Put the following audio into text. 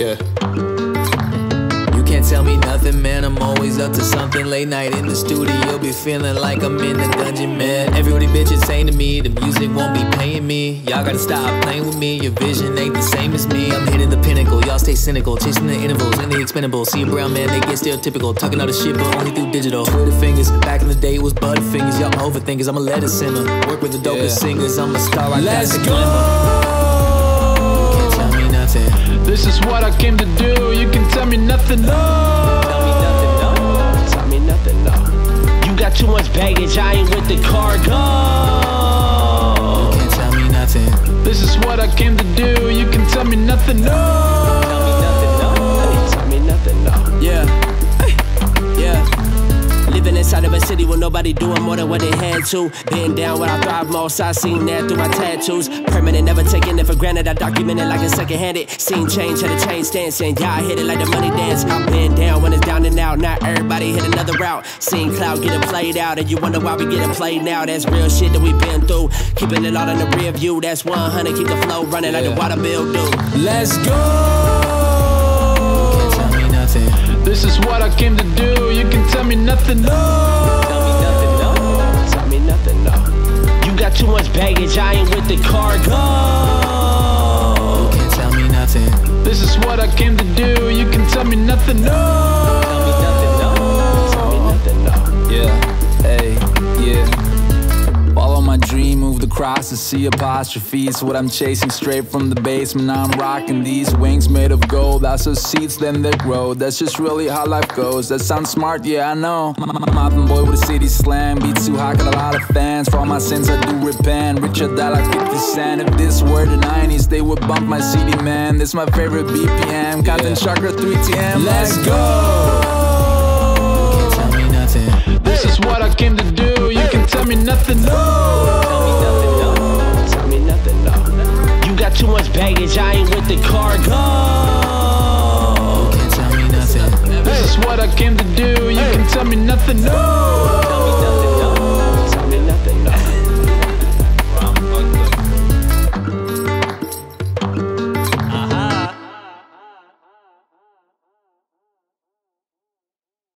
Yeah. You can't tell me nothing, man. I'm always up to something. Late night in the studio, be feeling like I'm in the dungeon, man. Everybody bitches saying to me, the music won't be paying me. Y'all gotta stop playing with me. Your vision ain't the same as me. I'm hitting the pinnacle. Y'all stay cynical, chasing the intervals and the expendables. See a brown man, they get stereotypical. Talking all the shit, but only through digital. Twitter fingers. Back in the day, it was butterfingers. Y'all overthinkers. I'm a letter simmer. Work with the dopest Yeah. singers. I'm a star. I Let's go. Is what I came to do. You can tell me nothing. No. Tell me nothing, no. Tell me nothing, no. You got too much baggage, I ain't with the cargo. You Can't tell me nothing. This is what I came to do. You can tell me nothing. No. Nobody doing more than what they had to. Been down where I thrive most, I seen that through my tattoos. Permanent, never taking it for granted. I document it like a second handed. Seen change, had a change stance, and yeah, I hit it like the money dance. I've been down when it's down and out. Not everybody hit another route. Seen cloud get it played out, and you wonder why we get it played now. That's real shit that we been through. Keeping it all in the rear view, that's 100. Keep the flow running like the water bill do. Let's go. Can't tell me nothing. This is what I came to do. You can tell me nothing. No. Baggage, I ain't with the cargo. You can't tell me nothing. This is what I came to do. You can tell me nothing. No. Tell me nothing, no. Tell me nothing, no. Yeah, hey, yeah. Follow my dream, move the cross to see apostrophe. It's what I'm chasing straight from the basement. Now I'm rocking these wings made of gold. I sow seeds, then they grow. That's just really how life goes. That sounds smart, yeah, I know. Mountain boy with a city slam. Too hot, got a lot of fans. For all my sins, I do repent. Richer that like 50 cent. If this were the 90s, they would bump my CD, man. This my favorite BPM. Kontent Shocker 3TM. Let's go. Can't tell me nothing. This is what I came to do. You can tell me nothing. No. Tell me nothing, no. Tell me nothing, no. You got too much baggage, I ain't with the cargo. Can't tell me nothing. This is what I came to do. You can tell me nothing. No. Tell